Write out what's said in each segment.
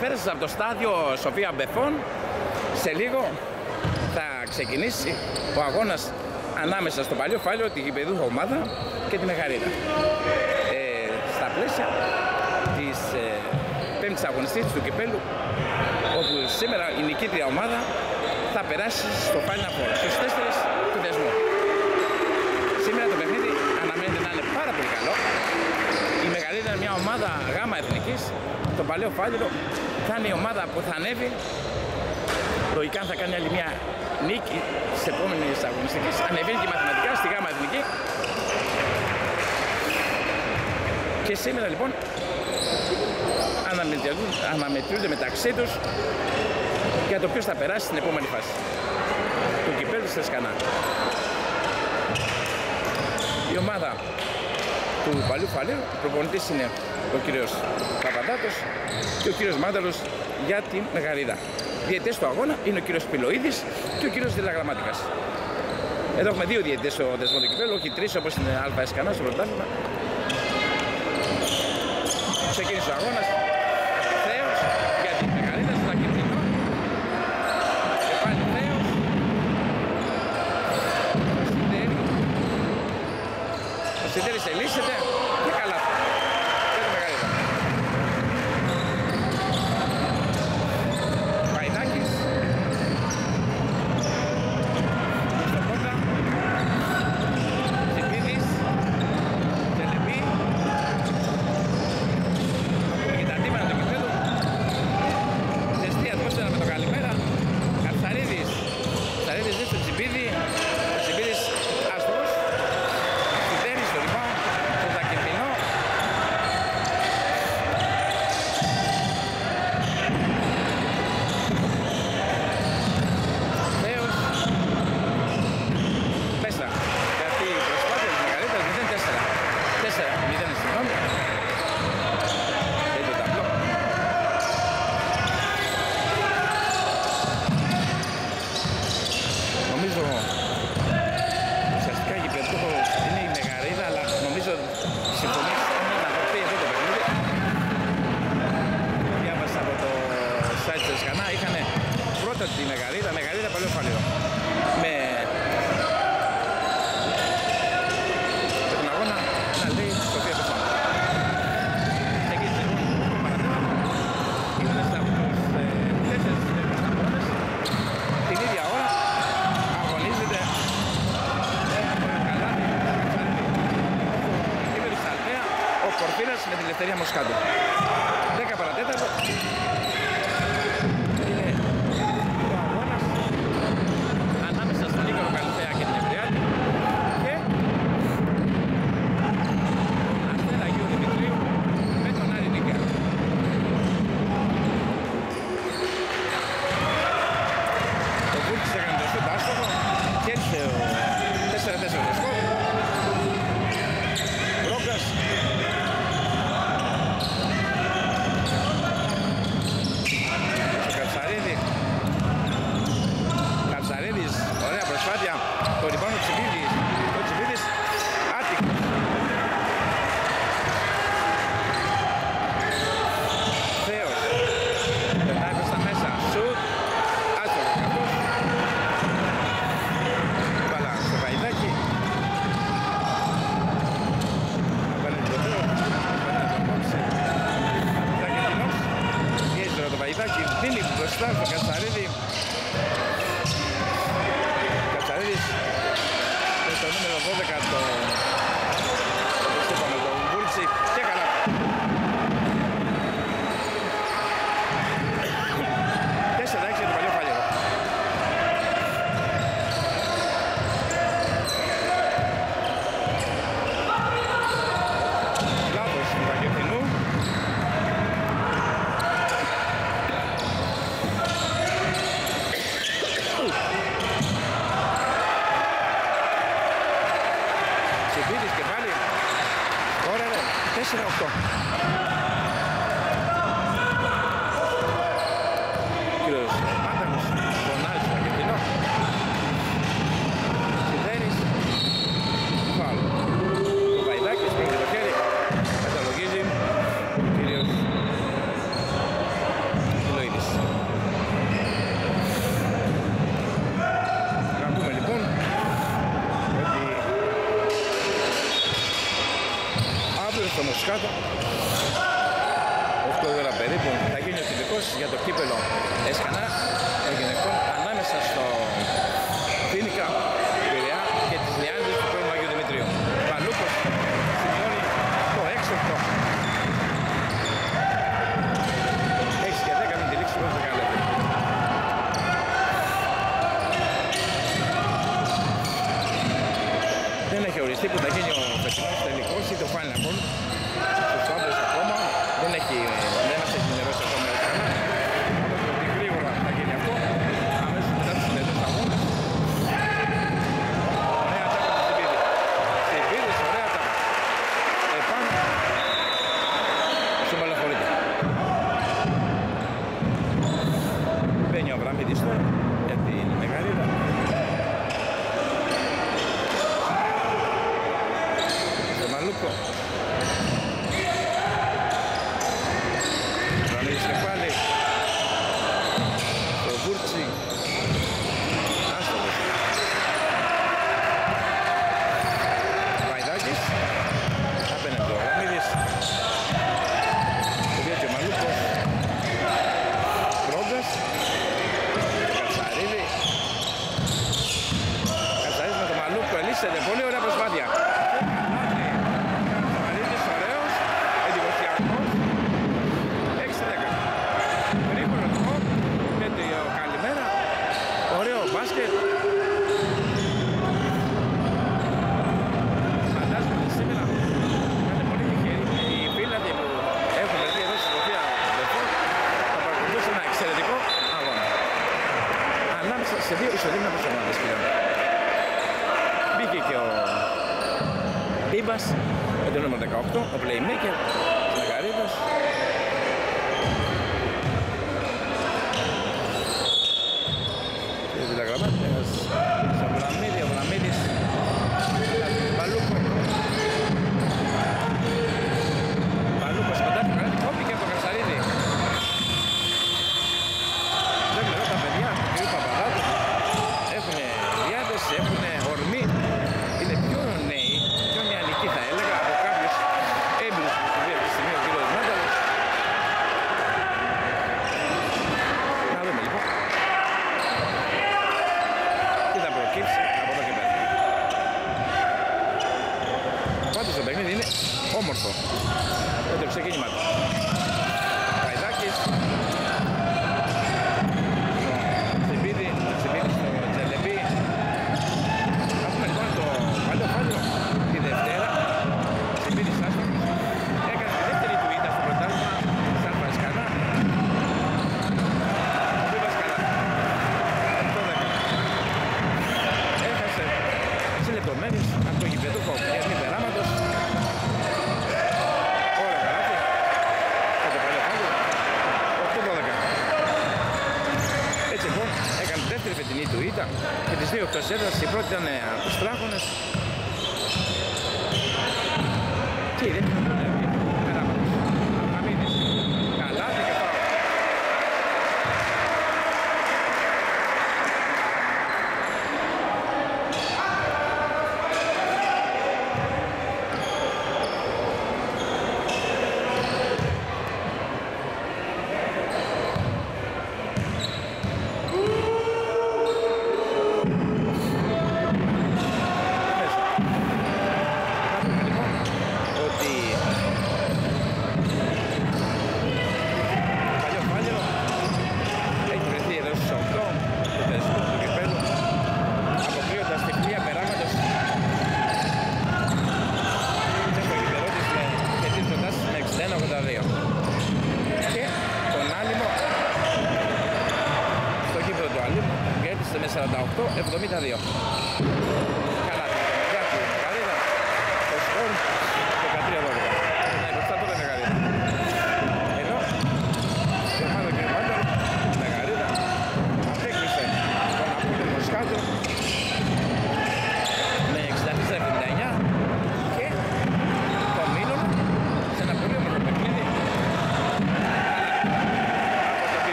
Καλησπέρα σας από το στάδιο Σοφία Μπεφών. Σε λίγο θα ξεκινήσει ο αγώνας ανάμεσα στο παλιό φάλιο, τη γηπεδούχα ομάδα και τη Μεγαρίδα. Ε, στα πλαίσια της ε, πέμπτης αγωνιστής του Κυπέλου, όπου σήμερα η νικήτρια ομάδα θα περάσει στο Final Four, στους τέσσερις του δεσμού. Σήμερα το παιχνίδι αναμένεται να είναι πάρα πολύ καλό. Η Μεγαλύτερη είναι μια ομάδα γάμα εθνικής. Το παλαιό φάλιρο θα είναι η ομάδα που θα ανέβει. Λογικά θα κάνει άλλη μια νίκη στις επόμενες αγωνιστικές. Ανεβαίνει και μαθηματικά στη γάμα εθνική. Και σήμερα λοιπόν αναμετρούνται μεταξύ τους για το ποιος θα περάσει στην επόμενη φάση του κυπέλου στη Σκανά. Η ομάδα του Παλιού Φαλίου, ο προπονητής είναι ο κύριος Παπαδάτος και ο κύριος Μάνταλος για την Μεγαρίδα. Διαιτές του αγώνα είναι ο κύριος Πιλοίδης και ο κύριος Δηλαγραμμάτικας. Εδώ έχουμε δύο διαιτητές στο δεσμό του κυπέλου, όχι τρεις όπως είναι Αλφα Εσκανάς στο πρωτάθλημα. Ξεκίνησε ο αγώνας.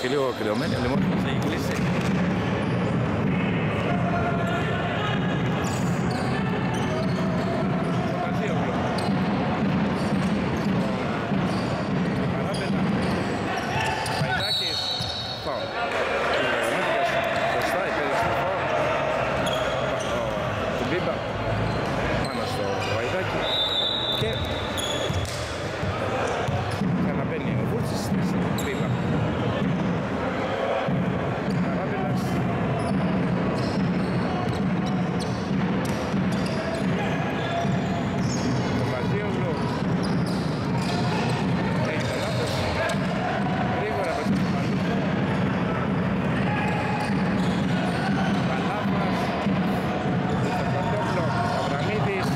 Σήμερα είμαστε και λίγο κρυωμένοι, ο λιμόνι μας έχει κλείσει. Παπαδίωβλο. Παράπετα. Παϊδάκης. Φάουλ. Γερμανίτικας. Σωστά, υπέδειξε το φάουλ. Ο- Του Μπίμπα. Πάνω στο Βαϊδάκι. Και ξαναμπαίνει ο Βούτσης στην Μπίμπα. Καράβελας. Παπαδίωβλο. Έχει το λάθος. Γρήγορα προς το Μαλούκο. Παλάβας. Χριστοφαντόπουλο. Αβραμίδης.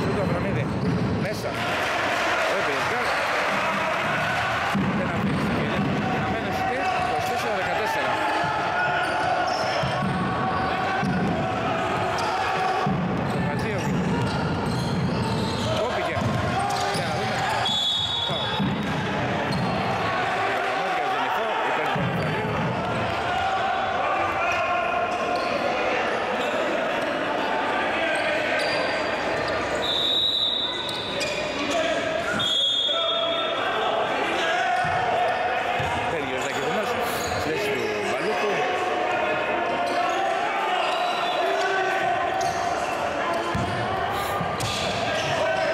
Σούτο Αβραμίδη. Μέσα. Έβγαινε γκάρ. Δεν αφήνει την κύριε. Αμένος και 24-14. Σοπατζίωβι. Κόπηκε. Για να δούμε. Φάουλ. Γραμμάτικα Ζενιφό, υπέρ του Πανεφαλίου. Παίρνει ο Ζακεδονός στη θέση του Μπαλούκου.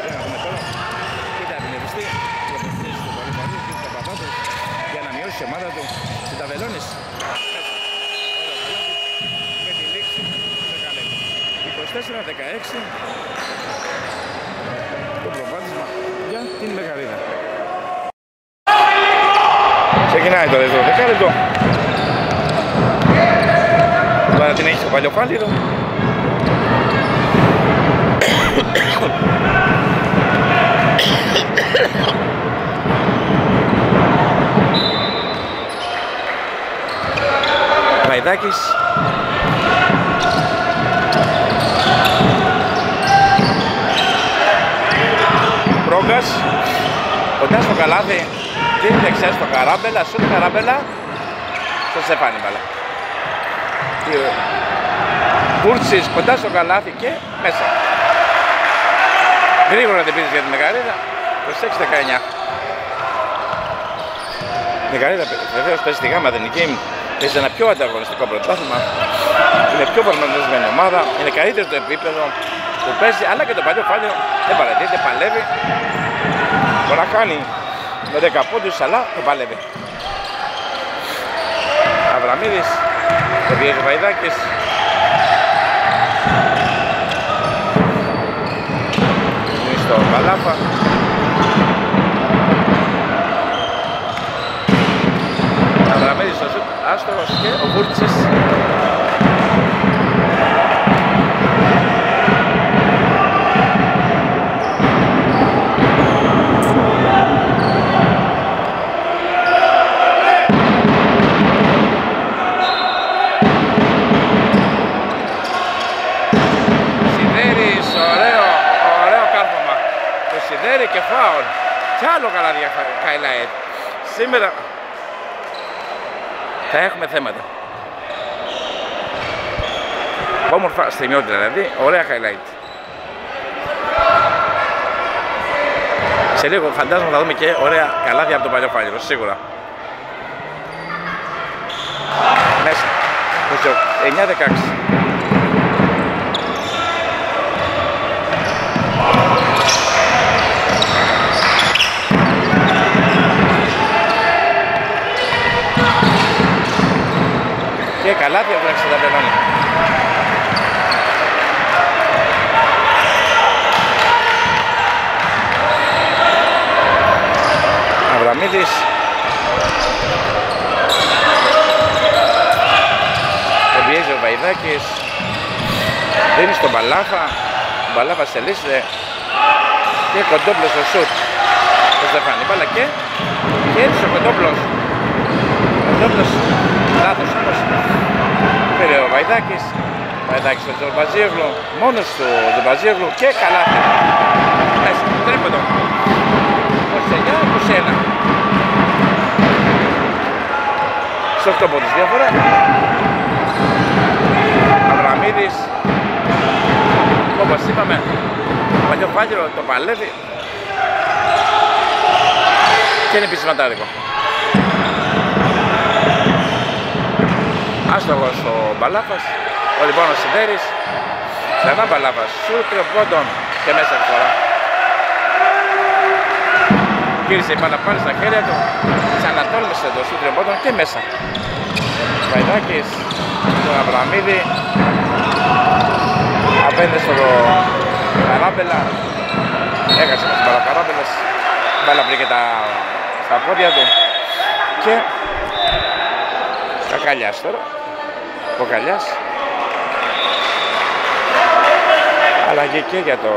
Για να δούμε τώρα. Κοίτα απεινευστεί για την θέση του Παλαιφαλίου και του Παπαδάτου για να μειώσει η ομάδα του του Ταβελώνης. Μέσα. Ωραίο καλάθι με τη λήξη του Δεκαλέπου. 24-16 το προβάδισμα για την Μεγαρίδα. Ξεκινάει το δεύτερο δεκάλεπτο. Τώρα την έχει στο Παλιοφάλιρο. Βαϊδάκης. Πρόγκας. Κοντά στο καλάθι. Δίνει δεξιά στο καράμπελα. Σου καράμπελα. Στο Στεφάνι μπαλά. Μπούρτσις κοντά στο καλάθι και μέσα. Γρήγορα την πήρες για τη Μεγαρίδα. 26-19. Η Μεγαρίδα βεβαίως παίζει τη γάμα δενική. Παίζει ένα πιο ανταγωνιστικό πρωτάθλημα. Είναι πιο φορμανισμένη ομάδα. Είναι καλύτερο το επίπεδο που παίζει. Αλλά και το παλιό πάλιο δεν παρατηρείται. Παλεύει. Μπορεί να κάνει με 10 πόντους αλλά το παλεύει. Αβραμίδης, το πιέζει ο Βαϊδάκης. Είναι στο Καλάφα. Αβραμίδης στο σουτ, άστοχος και ο φάουλ. Κι άλλο καλά highlight. Σήμερα θα έχουμε θέματα. Όμορφα στιγμιότητα δηλαδή, ωραία highlight. Σε λίγο φαντάζομαι θα δούμε και ωραία καλάδια από τον παλιό φάλιρο, σίγουρα. Μέσα. 9-16. Και καλάθια από τον Εξεταπελώνη. Αβραμίδης. Τον πιέζει ο Βαϊδάκης. Δίνει στον Μπαλάφα. Ο Μπαλάφα στελίστε και κοντόπλος ο σούτ το Στεφάνι μπάλα και και έτσι ο κοντόπλος. Κοντόπλος λάθος όμως πήρε ο Βαϊδάκης Βαϊδάκης ο Τζορμπαζίευλο μόνος του Τζορμπαζίευλο και καλά μέσα, τρίποντο 29-21 σε 8 πόντους διάφορα Αβραμίδης όπως είπαμε παλιό φάγυρο το παλεύει. Και είναι πισματάδικο Άστογος ο Μπαλάφας, ο λοιπόν ο Σιδέρης, ξανά Μπαλάφας, σου πόντων και μέσα τη φορά. Γύρισε η μπάλα πάλι στα χέρια του, ξανατόλμησε το σου πόντων και μέσα. Βαϊδάκης, τον Αβραμίδη, απέντε στο Καράμπελα, έχασε μας μπάλα Καράμπελας, μπάλα βρήκε τα, στα πόδια του. Και Κακαλιάς τώρα. Κοκαλιάς. Αλλαγή και για το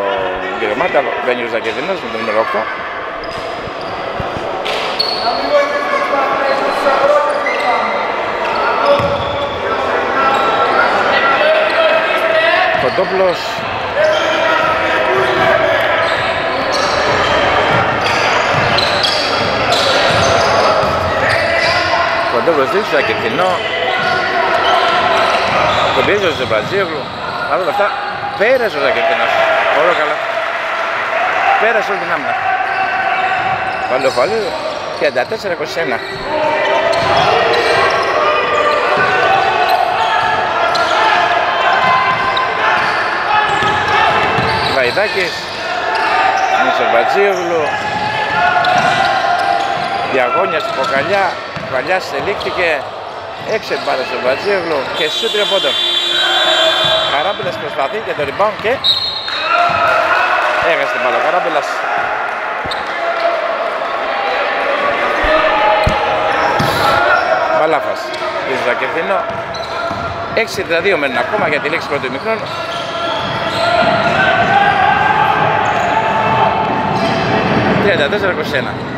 κύριο Μάτα, Βένιος Ζακεδινός με το νούμερο 8. Κοντόπλος Κοντόπλος δείξει, Ζακεδινό τον πιέζει ο Ζεμπατζίογλου. Παρ' όλα αυτά πέρασε ο Ζακερτινός. Όλο καλά. Πέρασε όλη την άμυνα. Παλαιοφαλίου 34-21. Βαϊδάκης, Μισοβατζίογλου, διαγώνια στην Ποκαλιά, Ποκαλιάς ελήχθηκε, έξω μπάλα στον Βατζίογλου και σου τρία πόντο. Καράμπελας προσπαθεί για το rebound και έχασε την μπάλα ο Καράμπελας. Μπαλάφας, πίσω Ζακερθίνο. 6-32 μένουν ακόμα για τη λήξη πρώτου ημιχρόνου. «34-21»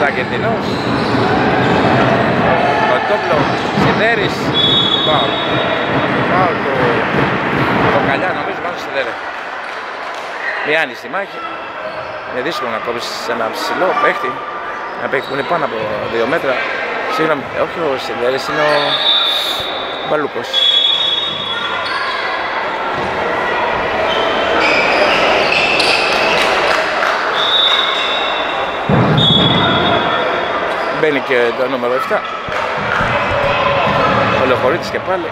μπροστά, μεγαλύτερα. Ζακερθινός Κοντόπλο Σιδέρης Πάω Πάω το το καλιά νομίζω πάνω στη Σιδέρη Λιάνει στη μάχη. Είναι δύσκολο να κόψεις ένα ψηλό παίχτη. Ένα παίχτη που είναι πάνω από 2 μέτρα. Συγγνώμη, όχι ο Σιδέρης είναι ο Μπαλούκος Μπαίνει και το νούμερο 7. Ο Λεωχωρίτης και πάλι.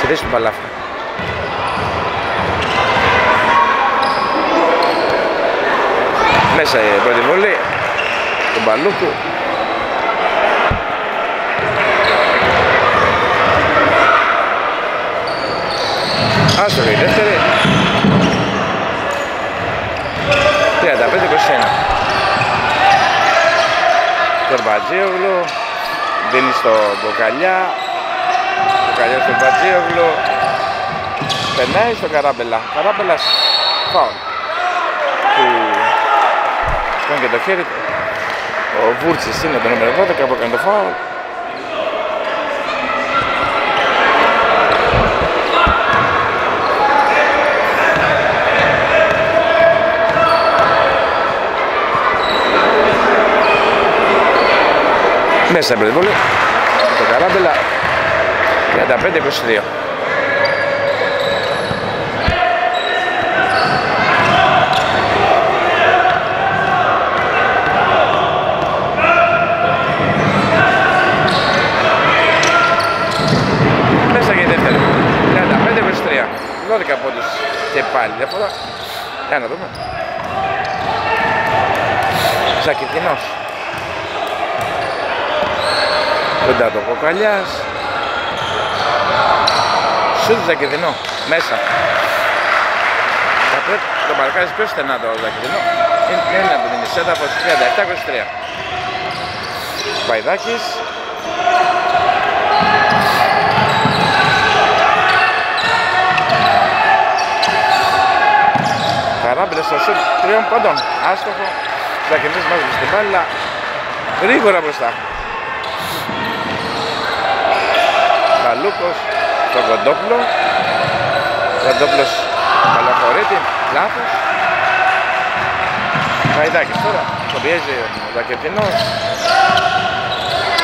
Σε θέση του Παλάφα. Μέσα η πρώτη βολή. Τον Παλούκου. Άστο η δεύτερη. Μπατζίογλου δίνει στο Μποκαλιά Μποκαλιάς στον Μπατζίογλου περνάει στο Καράμπελα. Καράμπελας φάουλ. Του σηκώνει και το χέρι του. Ο Βούρτσης είναι το νούμερο 12 που έκανε το φάουλ Μέσα από βολή. Το Καράμπελα 35-22. Μέσα και η δεύτερη. 35-23. 12 πόντους και πάλι διαφορά. Για να δούμε. Ζακετινός. Κοντά το Κοκαλιάς. Σούτ Ζακετινό. Μέσα. Θα πρέπει το παρκάζει πιο στενά το Ζακετινό. Είναι να την σέντα από 37-23. Παϊδάκης. Καράμπλε στο σουτ τριών πόντων. Άστοχο. Ζακετινός μας στην μπάλα. Γρήγορα μπροστά. Καλούκος στον Κοντόπουλο. Κοντόπουλος Παλαχωρέτη, λάθος. Βαϊδάκης τώρα, τον πιέζει ο Δακετινός.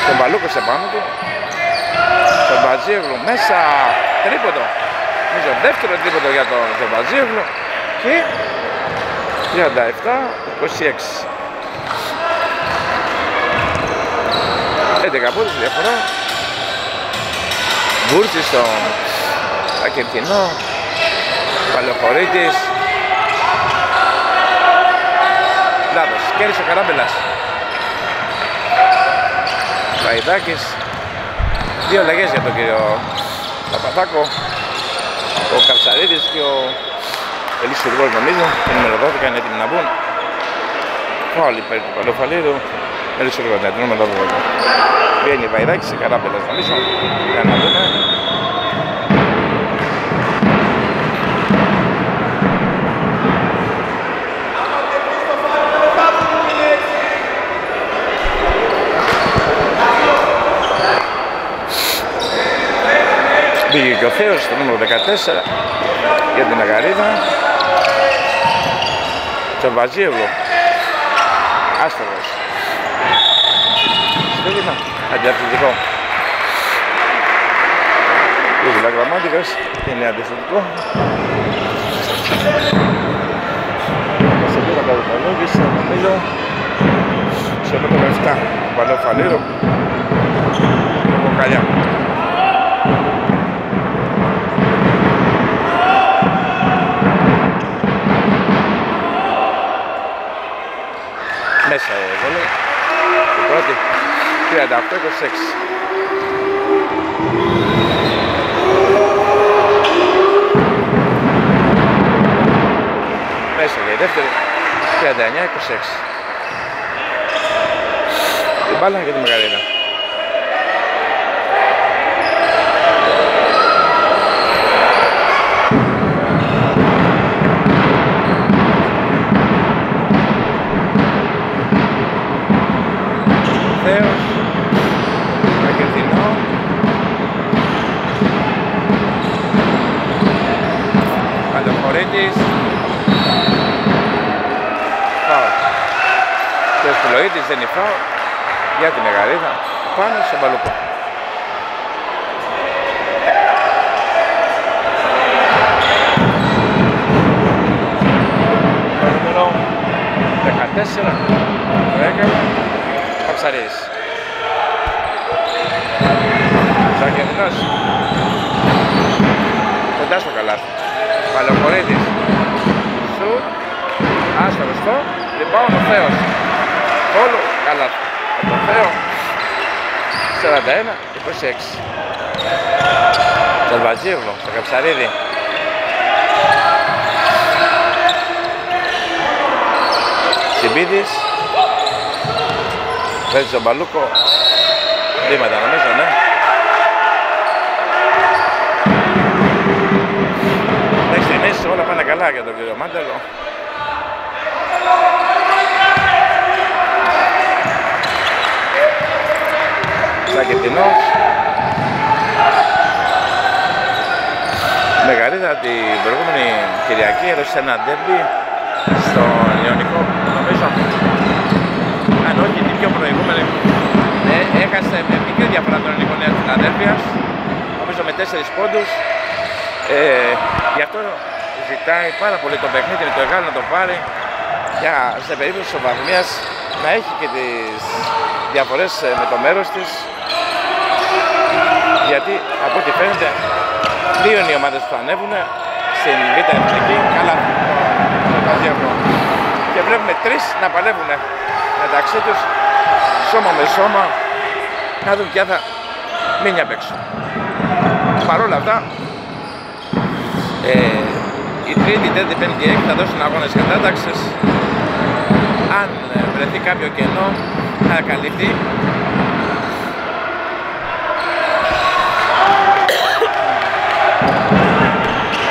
Τον Παλούκος σε πάνω του. Τον Μπαζίευλου μέσα, τρίποντο. Νομίζω δεύτερο τρίποντο για τον, τον Μπαζίευλου. Και 37-26. 11 πόντους διαφορά. Βούρτσι στον Ακερκινό, Παλαιοχωρίτης. Λάθος, κέρδισε ο Καράμπελας. Παϊδάκης. Δύο αλλαγές για τον κύριο Παπαθάκο. Ο Καψαρίδης και ο Ελίσης Φουργός νομίζω, το νούμερο 12 είναι έτοιμοι να μπουν. Φάουλ υπέρ του Παλαιοφαλίδου. Ελίσης Φουργός, ναι, το νούμερο 12. Βγαίνει Βαϊδάκης, σε Καράμπελας νομίζω. Για να δούμε. Πήγε και ο Θέος στο νούμερο 14 για την Αγαρίδα. Τσαβαζίευλο. Άστρογος. Στέλινα. Αντιαθλητικό. Λίγη γραμμάτικας. Είναι αντιαθλητικό. Σε πήρα καταπαλόγηση, νομίζω. Σε πρώτο με 7. Παλαιό φαλήρο. Κοκαλιά. μέσα η βολή. Η πρώτη 38-26. Μέσα για η δεύτερη 39-26. Την μπάλα και τη μεγαλύτερα. Καλοχωρίτης Φάω. Και ο Σπουλοίτης δεν είναι φάω. Για τη Μεγαρίδα πάνω στον Παλουκό Το νούμερο 14 το έκανε Καψαρής. Ζακεντινός. Κοντά στο καλάθι. Παλαιοχωρίτης. Σουτ. Άστοχος στο. Λοιπόν ο Θέος. Όλο καλάθι. Από το Θέο. 41-26. Τσαλβατζίβλο, στο Καψαρίδη. Συμπίδης. Παίζει τον Μπαλούκο. Βήματα νομίζω, ναι. Όλα πάνε καλά για τον κύριο Μάντελο. Σακετινός. Μεγαρίδα την προηγούμενη Κυριακή έδωσε ένα ντέρμπι στον Ιωνικό, νομίζω αν όχι την πιο προηγούμενη, ε, έχασε με μικρή διαφορά τον ελληνικό Νέα Φιλαδέλφειας, νομίζω με 4 πόντους. Ε, γι' αυτό ζητάει πάρα πολύ το παιχνίδι με το Εγάλο να το πάρει. Για σε περίπτωση της να έχει και τις διαφορές ε, με το μέρος της. Γιατί από ό,τι φαίνεται δύο είναι οι ομάδες που θα ανέβουν στην Β' Εθνική. Καλά το και βλέπουμε τρεις να παλεύουν μεταξύ τους. Σώμα με σώμα. Να δουν ποια θα μείνει απ' έξω. Παρ' όλα αυτά ε, η τρίτη, τέταρτη, πέμπτη και έκτη θα δώσουν αγώνες κατάταξης. Αν ε, βρεθεί κάποιο κενό θα καλυφθεί.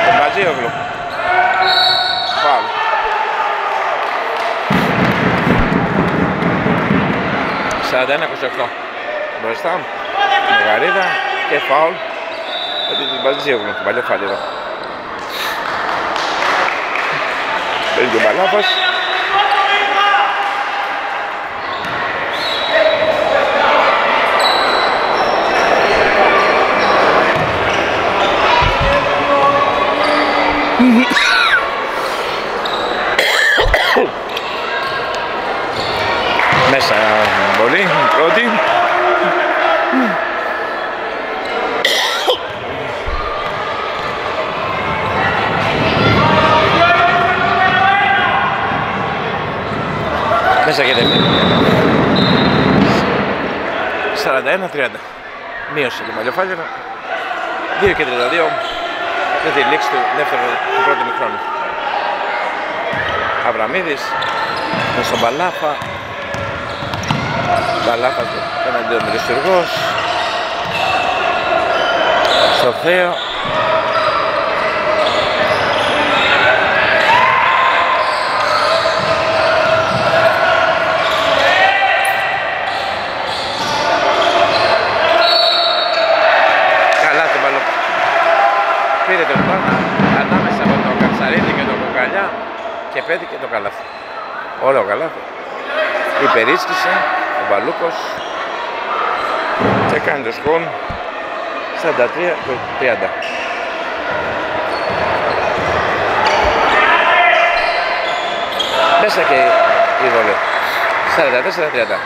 Τον Μπατζίογλου. Φάουλ. μπροστά Μεγαρίδα και φάουλ. Με την Μπατζίογλου, την παλιό φάλιρο Παίρνει τον Παλάπας Μέσα πολύ, πρώτη. Μέσα και δεν 41-30. Μείωσε το μαλλιοφάγελο. 2 και 32 με τη λήξη του δεύτερου του πρώτου μικρόνου. Αβραμίδης με στον Μπαλάφα. Μπαλάφας έναντι ο Μιλιστουργός. Στο Θέο. πήρε τον πάνω ανάμεσα από τον Κατσαρίδη και τον Κοκαλιά και πέτυχε το καλάθι. Όλο ο καλάθι. Υπερίσχυσε ο Μπαλούκος και κάνει το σκόν 43-30. Μέσα και η βολή. 44-30.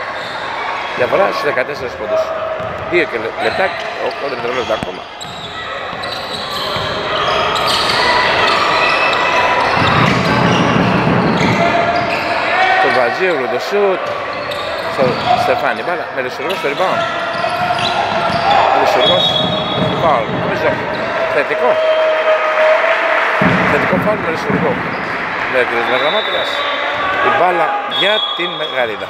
Διαφορά στους 14 πόντους. Δύο και λεπτά, 8 δευτερόλεπτα ακόμα. Βαζίογλου το σούτ στο Στεφάνι μπάλα με Ρησουργό στο rebound Ρησουργός φάουλ νομίζω θετικό θετικό φάουλ με Ρησουργό λέει ο κ. Λαγραμμάτρας η μπάλα για την Μεγαρίδα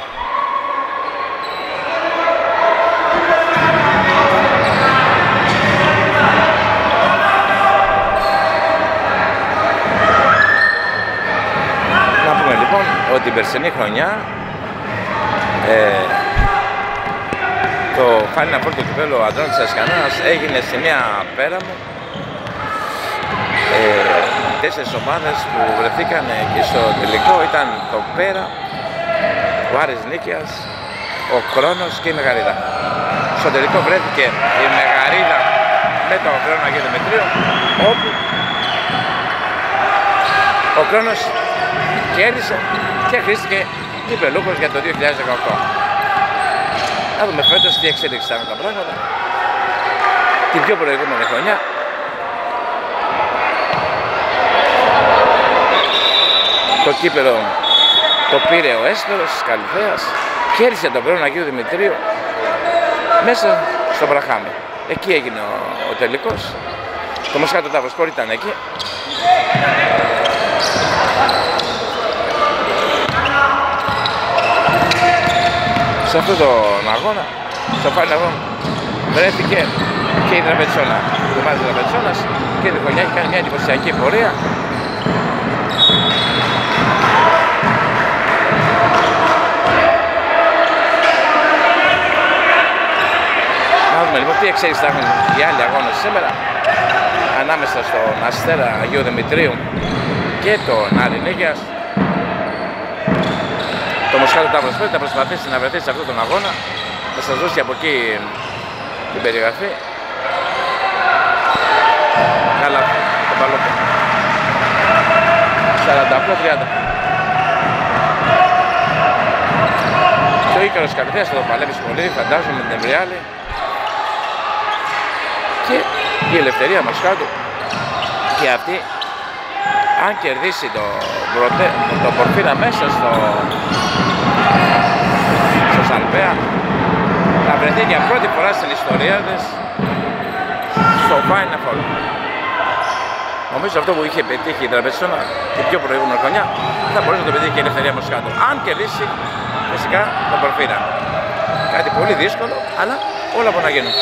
περσινή χρονιά ε, το Final Four του κυπέλου αντρών της Ασκανάς έγινε σε μια πέραμο ε, τέσσερις ομάδες που βρεθήκαν και στο τελικό ήταν το Πέρα, ο Άρης Νίκιας, ο Κρόνος και η Μεγαρίδα. Στο τελικό βρέθηκε η Μεγαρίδα με τον Κρόνο Αγίου Δημητρίου όπου ο Κρόνος κέρδισε και χρήστηκε κυπελούχος για το 2018. Να δούμε φέτος τι εξέλιξη θα τα πράγματα. Την πιο προηγούμενη χρονιά το κύπελο το πήρε ο Έσπερος της Καλυθέας κέρδισε τον πρώτο Αγίου Δημητρίου μέσα στο Βραχάμι. Εκεί έγινε ο, ο τελικός. Το Μοσχάτο Ταυροσκόρ ήταν εκεί; Σε αυτόν τον αγώνα, στο final αγώνα, βρέθηκε και η Τραπετσόνα. Η ομάδα Τραπετσόνας και η χρονιά έχει κάνει μια εντυπωσιακή πορεία. Να δούμε λοιπόν τι εξέλιξη θα έχουν οι άλλοι αγώνες σήμερα ανάμεσα στον Αστέρα Αγίου Δημητρίου και τον Άρη Νίκιας το Μοσχάτο Ταύρος θα προσπαθήσει να βρεθεί σε αυτόν τον αγώνα θα σας δώσει από εκεί την περιγραφή. Καλά, το παλόπο. 48-30. Και ο Ίκαρος Καρδίας θα το παλεύει πολύ, φαντάζομαι με την Εμβριάλη. Και η Ελευθερία Μοσχάτου και αυτή αν κερδίσει το, πρωτε, το Πορφύρα μέσα στο, στο Σαλπέα θα βρεθεί για πρώτη φορά στην ιστορία της στο Final Four. Νομίζω αυτό που είχε πετύχει η Τραπεζόνα την πιο προηγούμενη χρονιά θα μπορούσε να το πετύχει και η Ελευθερία Μοσχάτου. Αν κερδίσει φυσικά τον Πορφύρα. Κάτι πολύ δύσκολο, αλλά όλα μπορούν να γίνουν.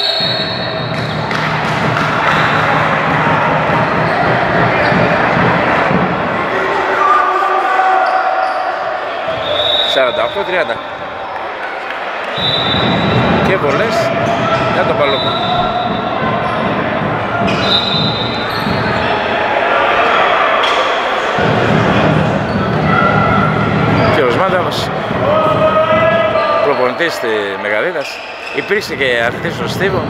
48-30 και βολές για τον Παλόπο. Και ο Σμάνταμος προπονητής στη Μεγαλίδας υπήρξε και αυτή στο Στίβο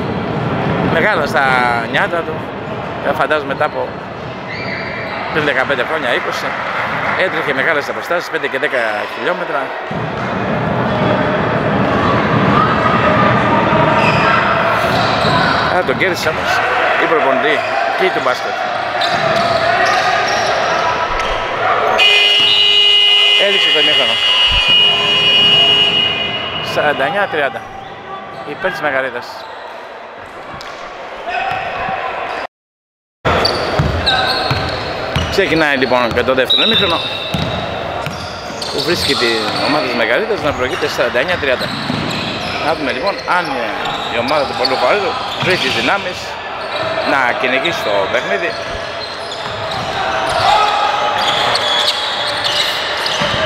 μεγάλα στα νιάτα του φαντάζομαι μετά από πριν 15 χρόνια, 20 έτρεχε μεγάλες αποστάσεις, 5 και 10 χιλιόμετρα. Αλλά τον κέρδισε όμως η προπονητή και του μπάσκετ. Έδειξε το ημίχρονο. 49-30 υπέρ της Μεγαρίδας. Ξεκινάει λοιπόν και το δεύτερο ημίχρονο που βρίσκει την ομάδα της Μεγαλύτερης να προηγείται 49-30. Να δούμε λοιπόν αν η ομάδα του Πολού Παρίδου βρει τις δυνάμεις να κυνηγήσει το παιχνίδι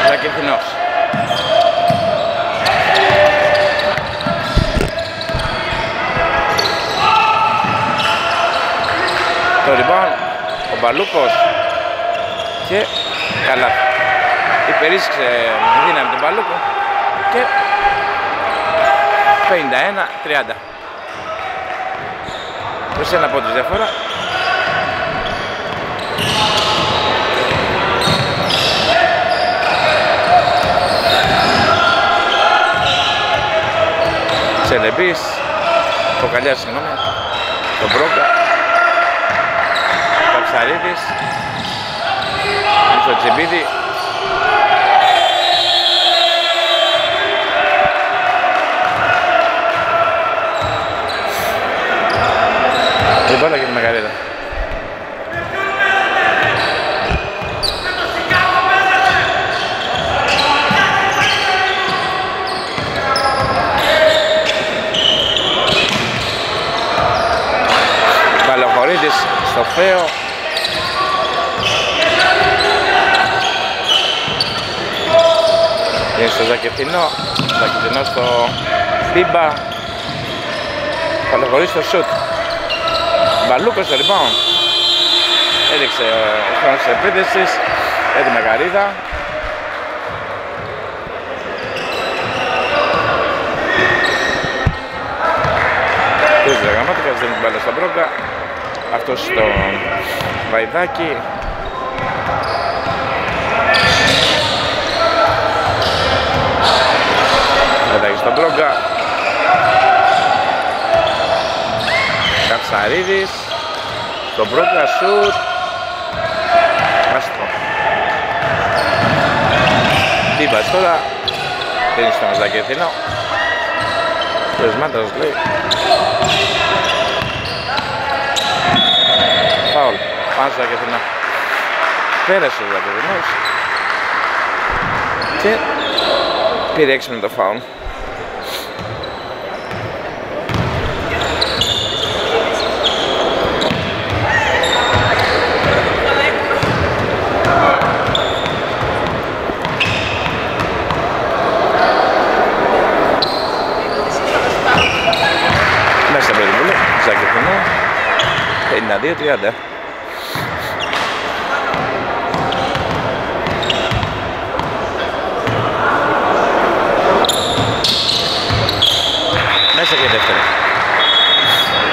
Ρακεφινός. Το rebound, ο Μπαλούκος και καλά. Υπερίσχυσε με δύναμη τον Παλούκο και 51-30. Προς ένα πόντος διαφορά. Τσελεμπής, ο Καλιάς συγγνώμη, τον Μπρόγκα, Καψαρίδης, στο Τσιμπίδι. Μπάλα και τη Μεγαρίδα. Καλοχωρίδης στο Φέο Είναι στο Ζακεφτινό, Ζακεφτινό στο Μπίμπα. Καλοχωρείς στο σουτ. Μπαλούκος στο rebound. Έδειξε ο χρόνος της επίδεσης. Έτσι μεγαρίδα. Τρεις γραμμάτικας δεν μπάλα στα μπρόγκα. Αυτός στο Βαϊδάκι. Πετάγει στον Μπρόγκα. Καψαρίδης. Στον Μπρόγκα σουτ. Άστρο. Τύπας τώρα. Δίνει στο Μαζάκι Εθνό. Ο Μάντας λέει. Φάουλ. Πάνω στο Εθνό. Πέρασε ο Ζακεδινός και πήρε έξυπνο το φάουλ. Ζακεφινό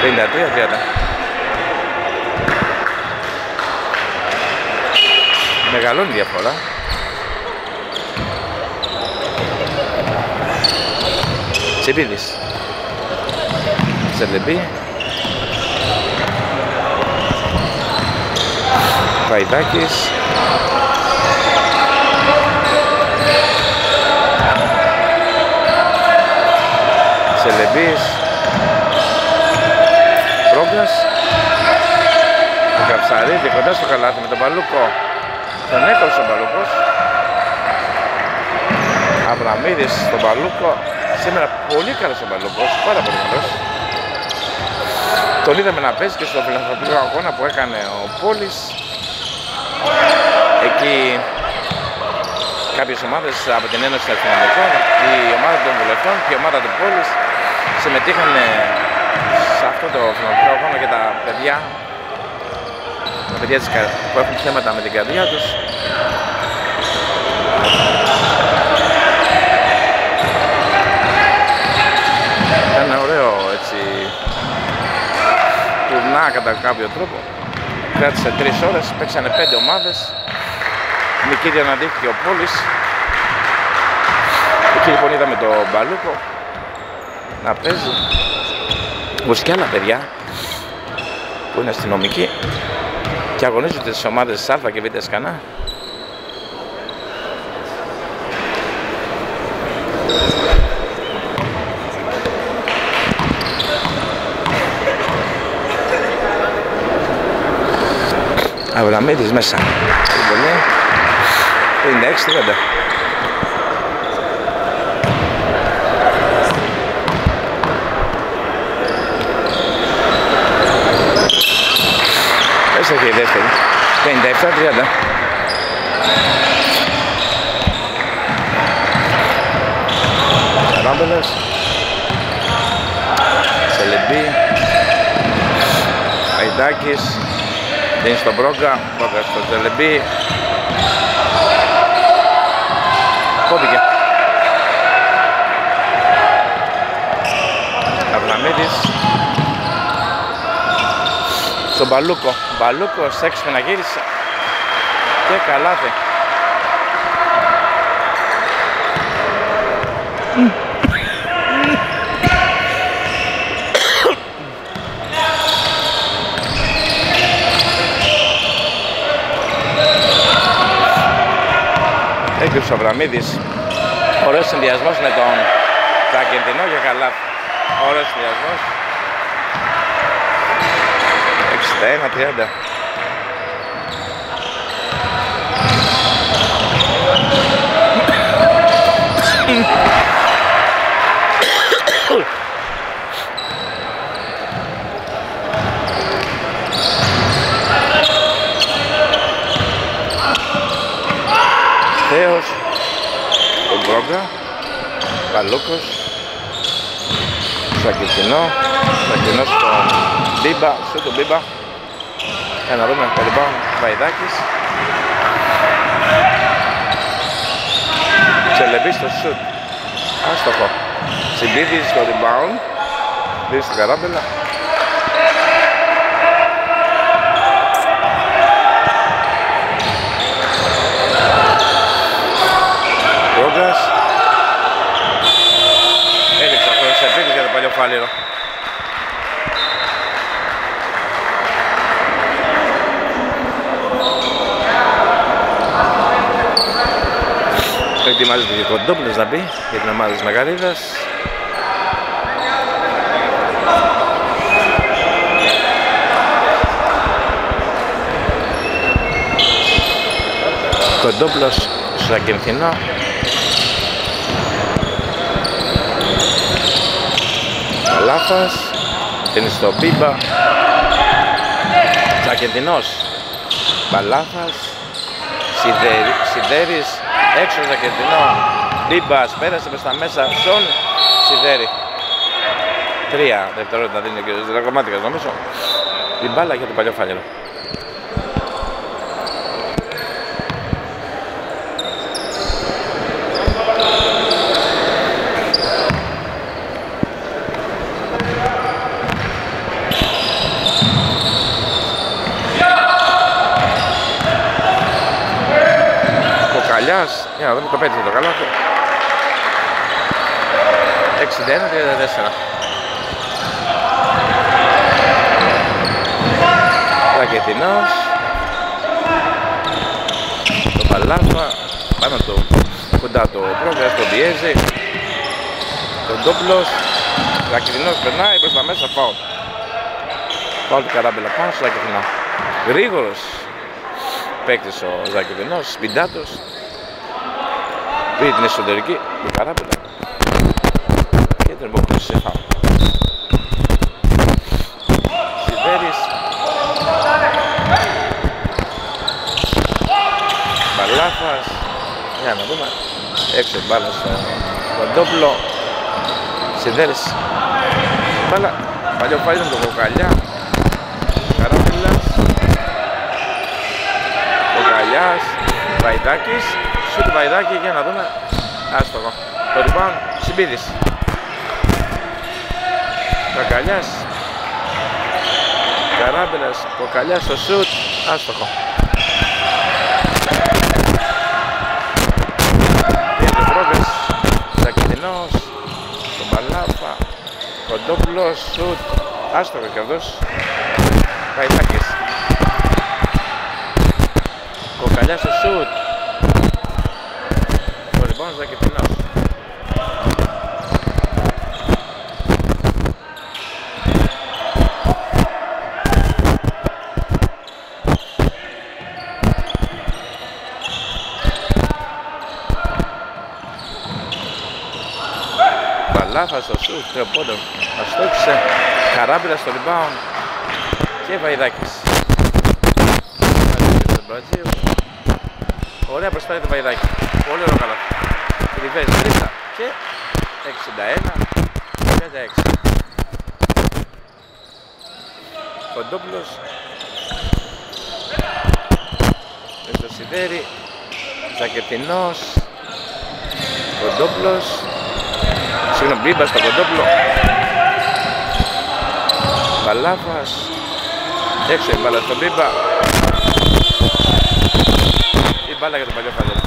52-30 Μεγαλώνει η διαφορά. Τσιπίδης. Σελεμπή. Βαϊδάκης. Σελεμπής. Πρόγκας. Ο Καψαρίδη κοντά στο καλάθι με τον Παλούκο. Τον έκοψε ο Παλούκος. Αβραμίδης στον Παλούκο. Σήμερα πολύ καλός ο Παλούκος, πάρα πολύ καλός. Τον είδαμε να παίζει και στο φιλανθρωπικό αγώνα που έκανε ο Πόλης. Εκεί κάποιες ομάδες από την Ένωση των Αστυνομικών, η ομάδα των βουλευτών και η ομάδα του Πόλης συμμετείχαν σε αυτό το φιλανθρωπικό αγώνα και τα παιδιά τα παιδιά που έχουν θέματα με την καρδιά τους. Ένα ωραίο έτσι τουρνά κατά κάποιο τρόπο κράτησε τρεις ώρες, παίξανε πέντε ομάδες. Νικήτρια αναδείχθηκε ο Πόλης. Εκεί λοιπόν είδαμε τον Μπαλούκο να παίζει. Όπως και άλλα παιδιά που είναι αστυνομικοί και αγωνίζονται στις ομάδες Α και Β Σκανά Αβραμίδης μέσα. Πολύ. 56-30. Μέσα και η δεύτερη. 57-30. Ράμπελες. Σελεμπή. Αϊντάκης. Δίνει στον Μπρόγκα, Μπρόγκα στο Τζελεμπή. Κόπηκε. Αυλαμίδης. Στον Μπαλούκο. Μπαλούκος έξυπνα γύρισε. Και καλάθι. Έγκριψε ο Αβραμίδης. Ωραίος συνδυασμός με τον Κακεντινό για καλά. Ωραίος συνδυασμός. 61-30. Θέος, ο Μπρόγκα, Παλούκος, Σακετινό, Σακετινό στον Μπίμπα, σου τον Μπίμπα. Για να δούμε το rebound Βαϊδάκης. Τσελεμπής στο σουτ. Άστοχο. Συμπίδης στο rebound. Δίνει στην καράμπελα. Ρόγκας. Έδειξε αυτό σε επίκης για το παλιό φάλιρο. Ετοιμάζεται και ο Κοντόπουλος να μπει για την ομάδα της Μεγαρίδας. Κοντόπουλος στο Ακινθινό. Λάφας, είναι στο Μπίμπα. Τσακεντινός. Μπαλάφας. Σιδέρι, Σιδέρης έξω Ζακεντινό. Ντίμπας πέρασε προς τα μέσα, Σον Σιδέρη. Τρία δευτερόλεπτα δίνει ο κ. Δρακομάτικας νομίζω. Η μπάλα για το παλιό φάλιρο. Για να δούμε το πέτυχε το καλάθι. 61-34. Ρακετινός. Το Παλάφα. Πάνω το κοντά το πρόβλημα, τον πιέζει. Τον Ντόπλος. Ρακετινός περνάει προς τα μέσα, φάουλ. Φάουλ του Καράμπελα πάνω στο Ρακετινός. Γρήγορος παίκτης ο Ζακεδινός, σπιντάτος. Πήρε την εσωτερική του Καράμπελα. Και την επόμενη σε φάουλ. Σιδέρης. Μπαλάφας. Για να δούμε. Έξω η μπάλα στο Κοντόπουλο. Σιδέρης. Μπάλα. Παλιό φάλι με τον Κοκαλιά. Καράβιλας. Κοκαλιάς. Βαϊδάκης. Σου του Βαϊδάκη για να δούμε. Άστοχο. Το rebound. Συμπίδης. Κοκαλιάς. Καράμπελας. Κοκαλιάς στο σουτ. Άστοχο. Πήρε πρόβες. Ζακητινός. Τον Παλάφα. Κοντόπουλος. Σουτ. Άστοχο και αυτός. Καϊτάκης. Κοκαλιά στο σουτ. Το rebound Ζακητινός. Μπαλάφα στο σουτ, τρεπόντο. Αστόχισε. Καράμπηλα στο rebound. Και Βαϊδάκης. Στον Μπρατζίου. Ωραία προσπάθεια του Βαϊδάκη. Πολύ ωραίο καλά. Ριβές τρίτα και 61-36. Κοντόπουλος. Μες στο Σιδέρι. Ζακετινός. Κοντόπουλος. Συγγνώμη, Μπίμπα στο Κοντόπουλο. Μπαλάφας. Έξω η μπάλα στον Μπίμπα. Η μπάλα για τον παλιό Φαδέλη.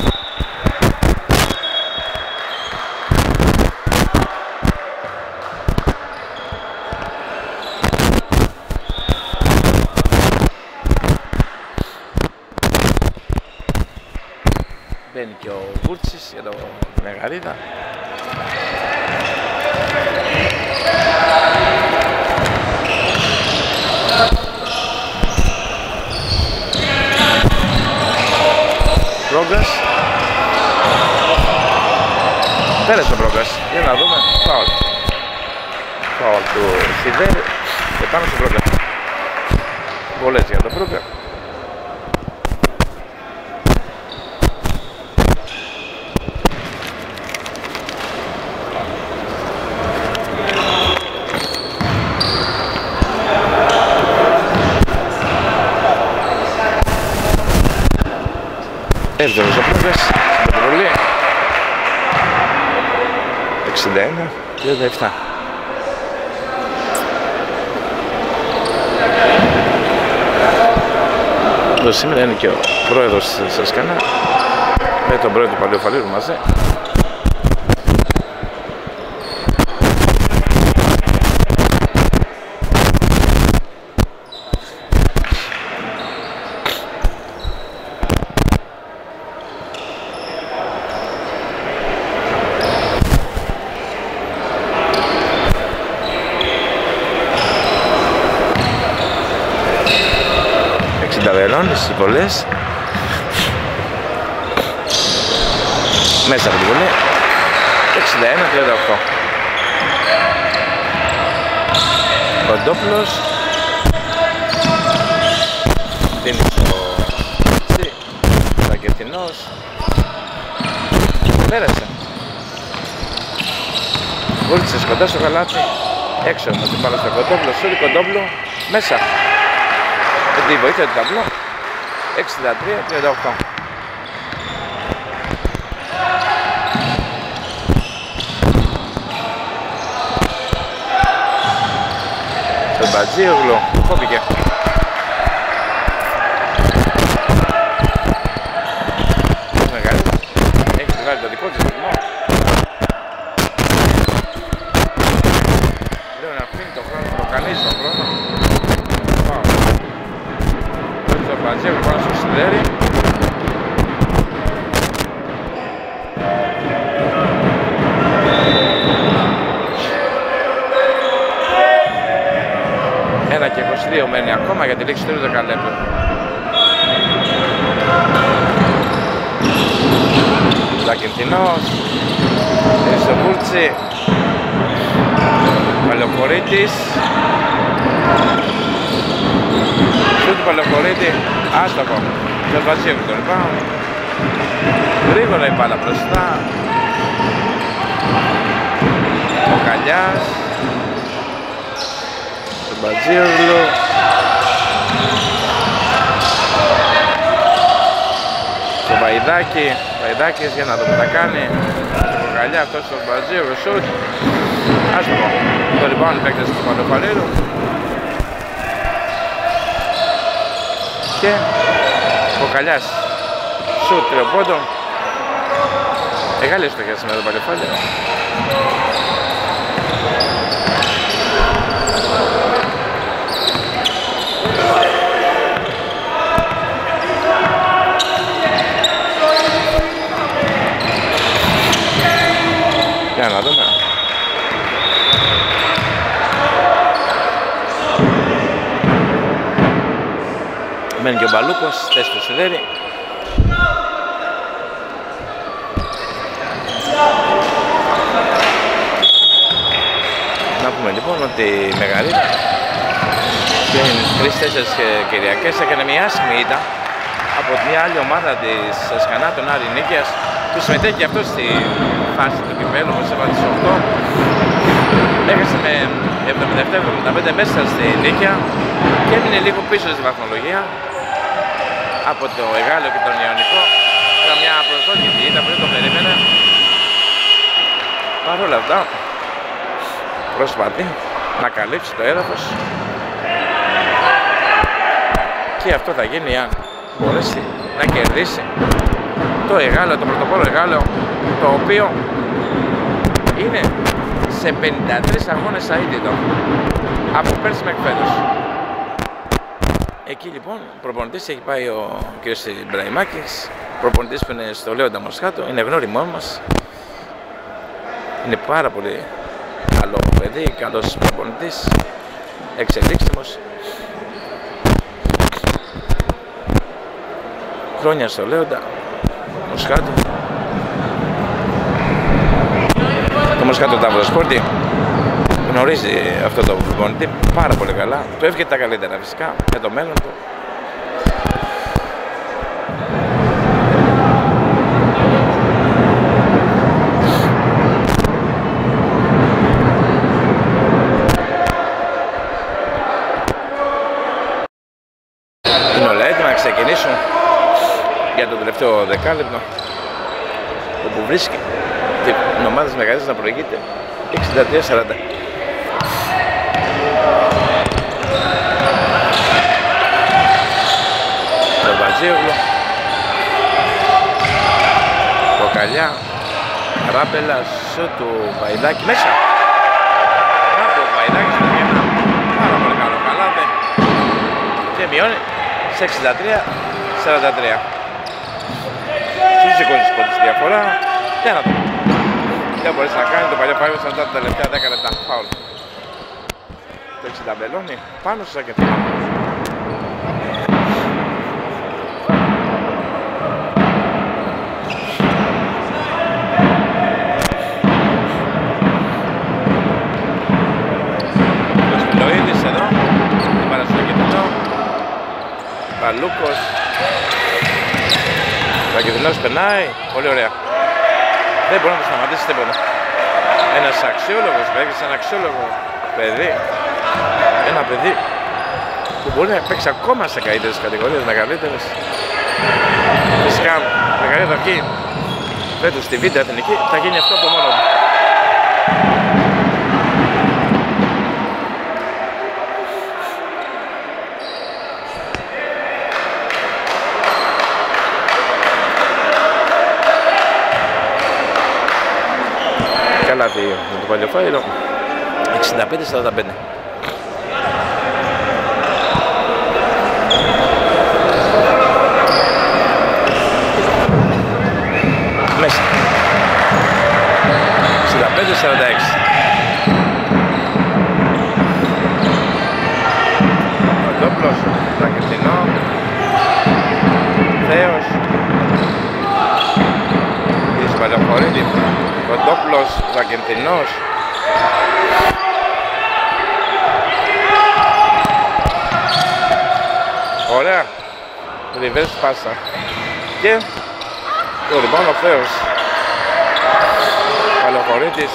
Μπαίνει και ο Βούρτσης για το Μεγαρίδα. Πέρασε ο Μπρόγκας, για να δούμε, φάουλ. Φάουλ του Σιδέρη και πάμε στον Μπρόγκα. Βολές για τον Μπρόγκα. Έβδομος ο Μπρόγκας, στην 61, 37. Εδώ σήμερα είναι και ο πρόεδρος της Ασκάνα με τον πρόεδρο του Παλαιοφαλήρου μαζί Βελώνης, οι πολλές. Μέσα από την βολή. 61-38. Κοντόπουλος. Δίνει στο Τσι. Σακετινός. Πέρασε. Βούλτσες κοντά στο καλάθι. Έξω με την μπάλα στο Κοντόπουλο. Σούρι Κοντόπουλο. Μέσα με τη βοήθεια του ταμπλό 63-38 Στον Μπατζίογλου κόπηκε Μεγάλη 2 μένει ακόμα για τη λήξη του δεκαλέπτου. Λακεντινός, στο Βούρτσι, Παλαιοχωρήτης, σου του Παλαιοχωρίτη, άστοχο, και ο Βασίλου το λοιπόν. Γρήγορα η μπάλα μπροστά, ο Καλιάς, τον Μπατζίογλου, το Βαϊδάκι, Βαϊδάκης για να δούμε τι θα κάνει. Το Καλιάς αυτός τον Μπατζίογλου, σουτ. Άστοχο. Το λοιπόν παίκτες του Παντοφαλήρου. Και ο Καλιάς, σουτ τριοπόντων. Μεγάλη στοχεία σήμερα το Παντοφαλήρο. Για να δούμε. Μένει και ο Μπαλούκος, θέση του Σιδέρη. Να πούμε λοιπόν ότι η Μεγαλύτερα πριν τρεις-τέσσερις Κυριακές έκανε μια άσχημη ήττα από μια άλλη ομάδα της Σκανά, τον Άρη Νίκαιας που συμμετέχει και αυτός στη φάση του κυπέλου, όπως έβαλε τις 8. Έχασε με 77-75 μέσα στη Νίκαια και έμεινε λίγο πίσω στη βαθμολογία από το Εγάλο και τον Ιωνικό. Ήταν μια προσδόκητη ήττα που δεν το περίμενε. Παρ' όλα αυτά προσπαθεί να καλύψει το έδαφος και αυτό θα γίνει αν μπορέσει να κερδίσει το Εγάλο, το πρωτοπόρο Εγάλο το οποίο είναι σε 53 αγώνες αίτητο από πέρσι μέχρι φέτος. Εκεί λοιπόν προπονητής έχει πάει ο κ. Μπραϊμάκης, προπονητής που είναι στο Λέοντα Μοσχάτο, είναι γνώριμός μας. Είναι πάρα πολύ καλό παιδί, καλός προπονητής, εξελίξιμος. Χρόνια στο Λέοντα, Μοσχάτο. Το Μοσχάτο Ταύρο Σπόρτι γνωρίζει αυτό το προπονητή πάρα πολύ καλά. Το εύχεται τα καλύτερα φυσικά για το μέλλον του. Είναι όλα έτοιμα να ξεκινήσουν για το τελευταίο δεκάλεπτο όπου βρίσκει την ομάδα της Μεγαλής να προηγείται 63-40. Το Μπατζίογλου Κοκαλιά Ράμπελα σου του Βαϊδάκη. Μέσα. Από ο Βαϊδάκης είναι ένα πάρα πολύ καλό. Καλάθι και μειώνει σε 63-43 Στους 20 πόντους διαφορά. Για να δούμε. Δεν μπορείς να κάνει το παλιό φάουλ σαν τα τελευταία 10 λεπτά. Φάουλ. Το 60 μπελώνει. Πάνω στο σακετήριο Ρακεδινός περνάει, πολύ ωραία. Δεν μπορεί να το σταματήσει τίποτα. Ένας αξιόλογος παίκτης, ένα αξιόλογο παιδί. Ένα παιδί που μπορεί να παίξει ακόμα σε καλύτερες κατηγορίες, μεγαλύτερες. Φυσικά, μεγαλύτερα εκεί, φέτος στη Β' Εθνική, θα γίνει αυτό από μόνο του. Καλάθι με το παλιοφάιρο 65-45 Μέσα. 65-46 Κοντόπουλος, Ζακετινό, Θέος, της Παλαιοχωρίδη, Κοντόπουλος, Ζακεντινός, Ωραία, reverse πάσα. Και το rebound ο Θέος, Παλαιοχωρίδης,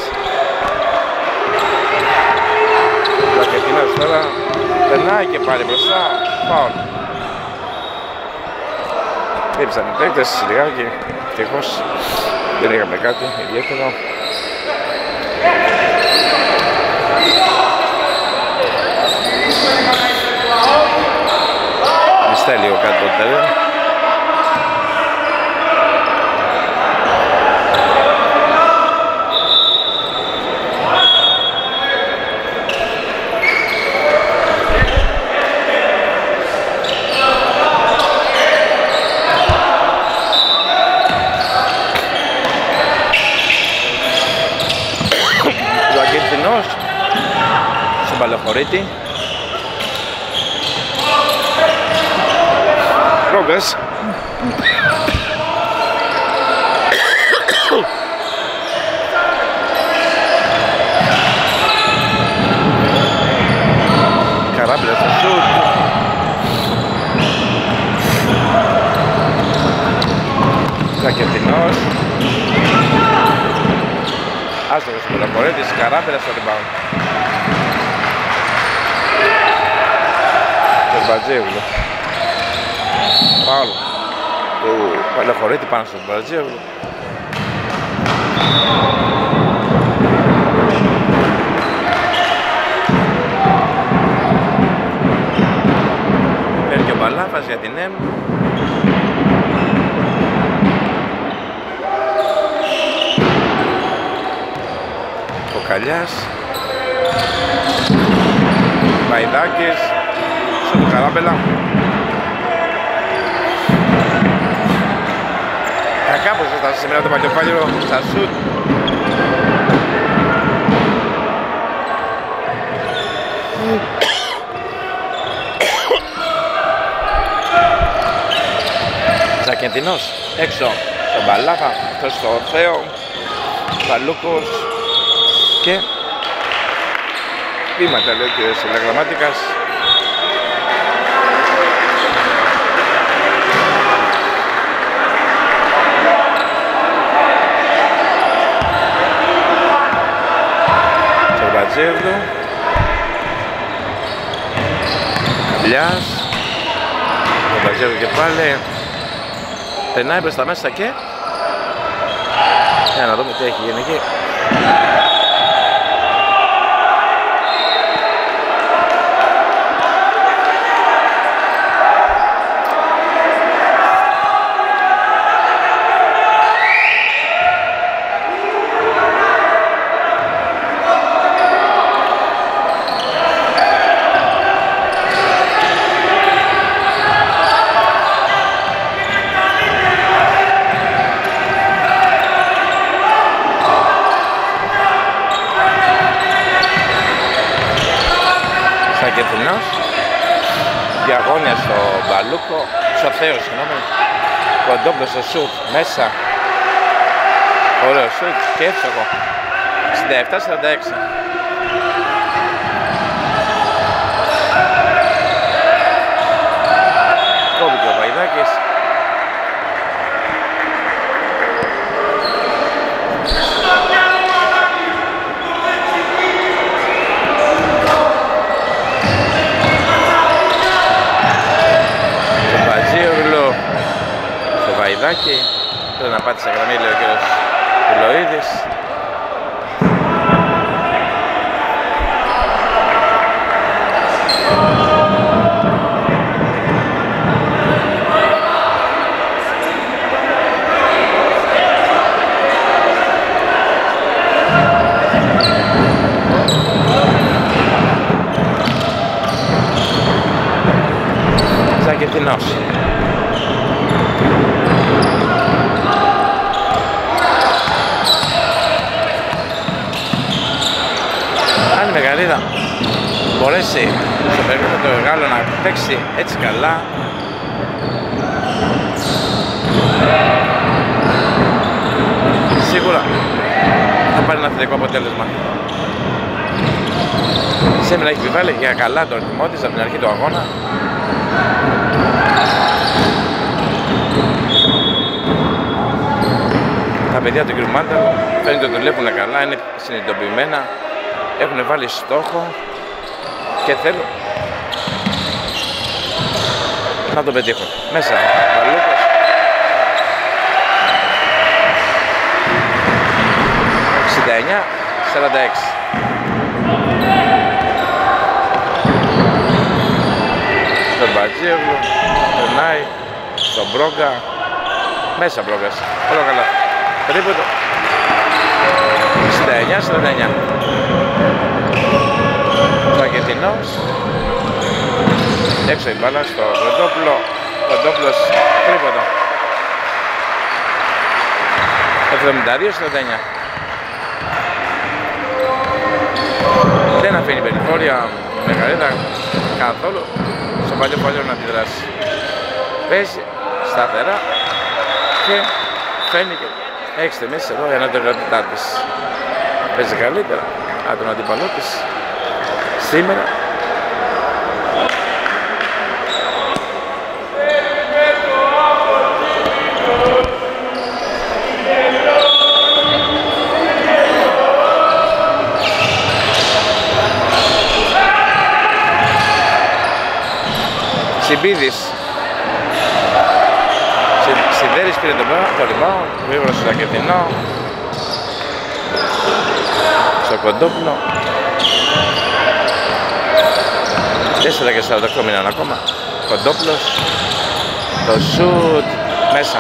Ζακεντινός τώρα. Περνάει και πάλι μπροστά, φάουλ. Λείψαν οι παίκτες λιγάκι, ευτυχώς δεν είχαμε κάτι ιδιαίτερο. Μιστά λίγο κάτι στον Παλαιοχωρίτη. Ρόγκας. Καράμπλα στο σουτ. Ζακεντινός. Άστοχος ο Παλαιοχωρίτης, Καράμπλα στο rebound. Και Μπατζίβλου. Φάουλ του Παλαιοχωρίτη πάνω στον Μπατζίβλου. Παίρνει και ο Μπαλάφας για την ΕΜ. Ο Καλιάς. Βαϊδάκης. Στο Καράμπελα. Κακά πως θα σήμερα το παλιοφάλιρο στα σουτ. Ζακεντινός έξω στον Μπαλάφα, αυτός στο Θέο, Παλούκος και βήματα λέει ο κ. Σελεγραμμάτικας Τσερβατζέρδο Λιάς Τσερβατζέρδο και πάλι. Περνάει προς τα μέσα και Για να δούμε τι έχει γίνει εκεί Σακετινός Διαγώνια στο Μπαλούκο Στο Θέο συγγνώμη Κοντόπλος στο σουτ μέσα. Ωραίο σουτ. Και εύστοχο 67-46 Κόβει και ο Βαϊδάκης τον Μπατζίογλου στο Βαϊδάκι πρέπει να πάτησε γραμμή λέει ο κύριος Πουλοίδης Ζακετινός Άλλη μεγαλύτερα μπορέσει στο παιχνίδι το Γάλλο να παίξει έτσι καλά σίγουρα θα πάρει ένα θετικό αποτέλεσμα. Σήμερα έχει επιβάλει για καλά το ρυθμό της από την αρχή του αγώνα. Τα παιδιά του κ. Μάνταλ φαίνεται ότι δουλεύουν καλά, είναι συνειδητοποιημένα, έχουν βάλει στόχο και θέλουν να το πετύχουν. Μέσα, Βαλούκος. 69-46. Στον Μπατζίευλο, περνάει στον Μπρόγκα, μέσα Μπρόγκας, όλο καλά. Τρίποντο. 69-49. Ο Αγκετινός, έξω η μπάλα στο Κοντόπουλο, Κοντόπουλος τρίποντο. 72-49. Δεν αφήνει περιθώρια μεγαλύτερα καθόλου στο παλιό παλιό να αντιδράσει. Παίζει σταθερά και φαίνει και έχει μέσα εδώ η ανατεραιότητά της. Παίζει καλύτερα από τον αντίπαλό της σήμερα. Συμπίδης Σιδέρης πήρε το rebound, γρήγορα στο Ζακετινό στο Κοντόπουλο. 4 και 48 μήναν ακόμα. Κοντόπουλος το σουτ μέσα.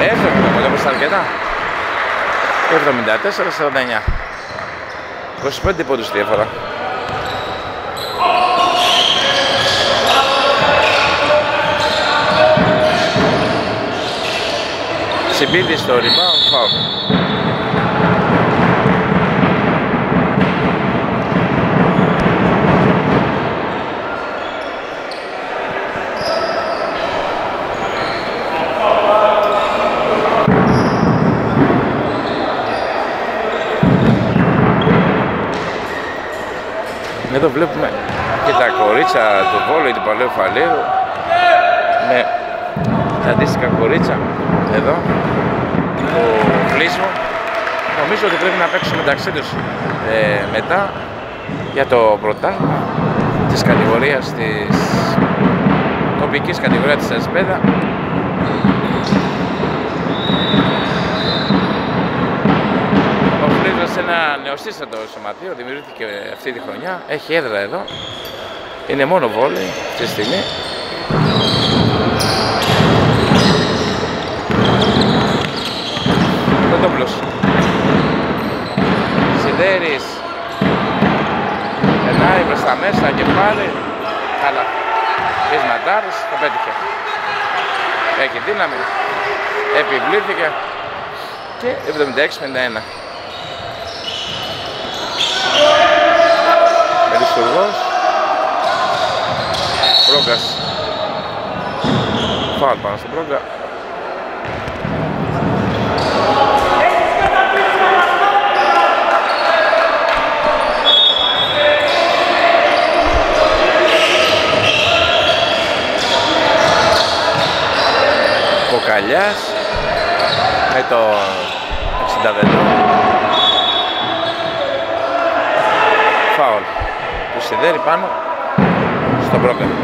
Εύκολο το κοντόπουλο στα αρκετά 74-49 25 πόντους διαφορά Συμπίδη στο rebound foul. Εδώ βλέπουμε. Και τα κορίτσα του Βόλου ή του Παλαιού Φαλήρου. Με τα αντίστοιχα κορίτσα. Εδώ. το κλείσιμο. Νομίζω ότι πρέπει να παίξουν μεταξύ τους ε, μετά για το πρωτάθλημα της κατηγορίας της τοπικής κατηγορίας της Ασπέδα Ο Φλίβος ένα νεοσύστατο σωματείο, δημιουργήθηκε αυτή τη χρονιά, έχει έδρα εδώ, είναι μόνο βόλεϊ αυτή τη στιγμή Κοντόπουλος. Σιδέρης. Περνάει προς τα μέσα και πάλι. Καλά. Πεισματάρης, το πέτυχε. Έχει δύναμη. Επιβλήθηκε. Και 76-51. Περιστουργός. Πρόγκας. Φάουλ πάνω στον Πρόγκα. Μπακαλιάς με το 60 Φάουλ. Του σιδέρει πάνω στον πρώτο.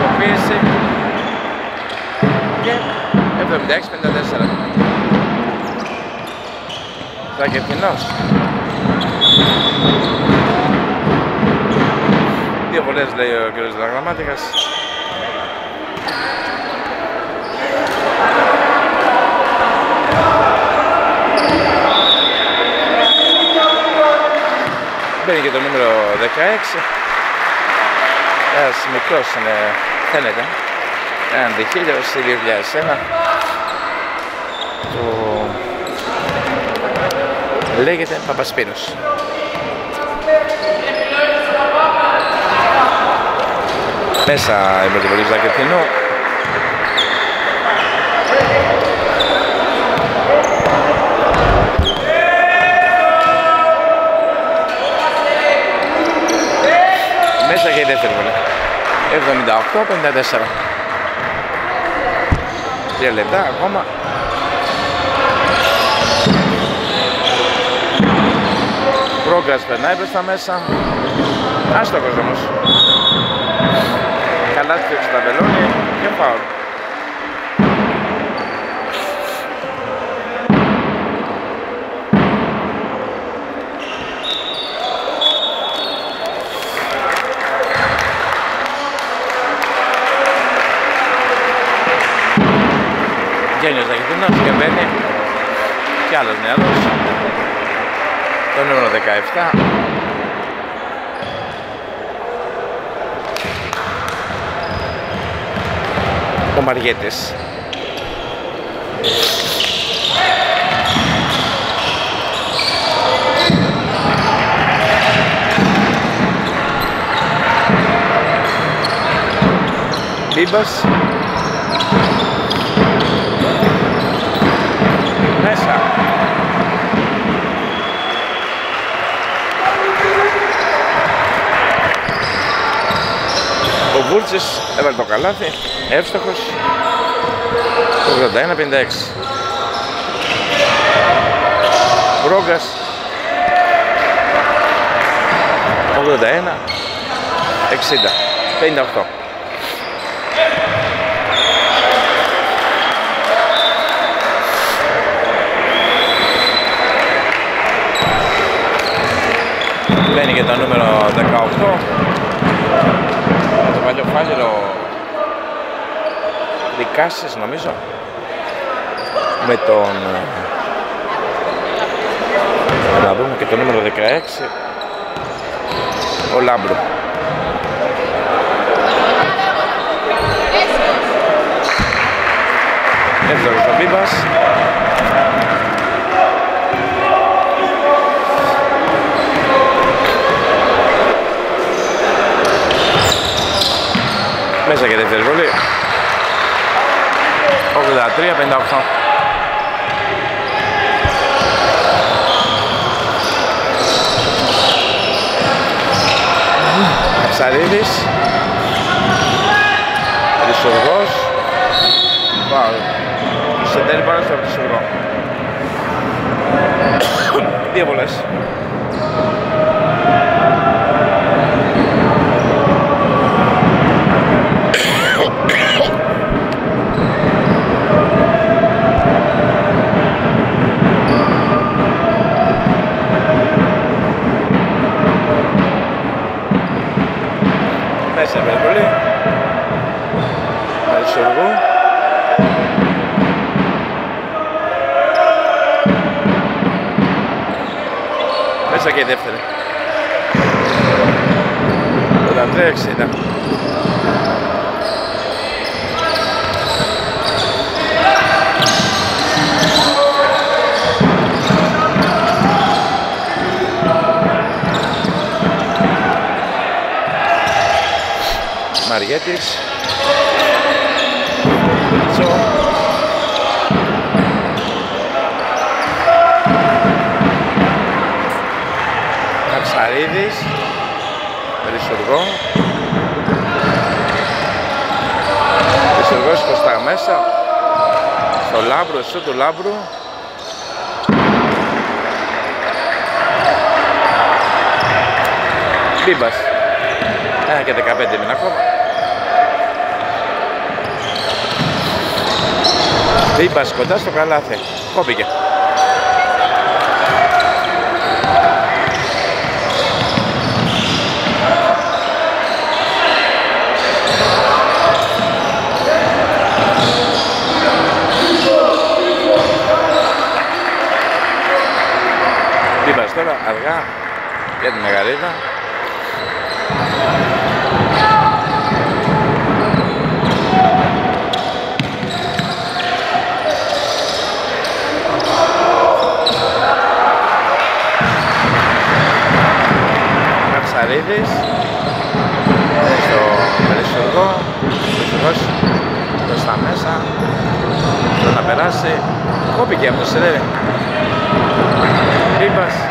Κάτω από πίεση. Και 76-54. Ζακερκινός. Δύο βολές λέει ο κ. Δραγραμμάτικας. Μπαίνει και το νούμερο 16. Ένας μικρός είναι, φαίνεται. Έναν διχίλιο στη 2001. Το... Λέγεται Παπασπύρος. Μέσα η πρωτοβολή Ζακετινού. Μέσα και η δεύτερη βολή. 78-54. Τρία λεπτά ακόμα. Πρόγκας περνάει προς τα μέσα. Άστοχος όμως. Καλά του τα μπελόνι και φάουλ. Γένιος Δαγητινός και μπαίνει και άλλος νεαρός. Το νούμερο 17 ο Μαριέτης Μπίμπας Μέσα Ο Βούρτσης έβαλε το καλάθι, εύστοχος, 81-56. Μπρόγκας, 81, 60, 58. Μπαίνει και το νούμερο 18 το παλιοφάλιρο Δικάσης νομίζω. Με τον να δούμε και το νούμερο 16 ο Λάμπρου. Εύδωρος ο Μπίμπας Μέσα και δεύτερη βολή. 83-58. Ψαρίδης. Ρησουργός. Πάω. Σε τέλει πάνω στο Ρησουργό. Δύο βολές. Μέσα και η δεύτερη. 83-60. Μαριέτης Μιχάλης Περισσοργό Περισσοργός προς τα μέσα. Στο λάβρο εσύ του Λάμπρου. Μπίμπας. 1 και 15 μήνα ακόμα. Μπίμπας κοντά στο καλάθι. Κόπηκε. Τώρα αργά για την Μεγαρίδα. Κατσαρίδης στο Μελισσουργό, Μελισσουργός προς τα μέσα, θέλω να περάσει, κόπηκε αυτός, ρε. Μπίμπας,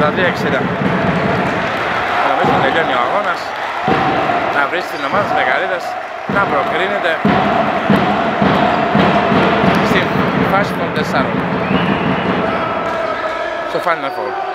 53-60. Νομίζω τελειώνει ο αγώνας, να βρει την ομάδα της Μεγαρίδας να προκρίνεται στην φάση των τεσσάρων στο Final Four.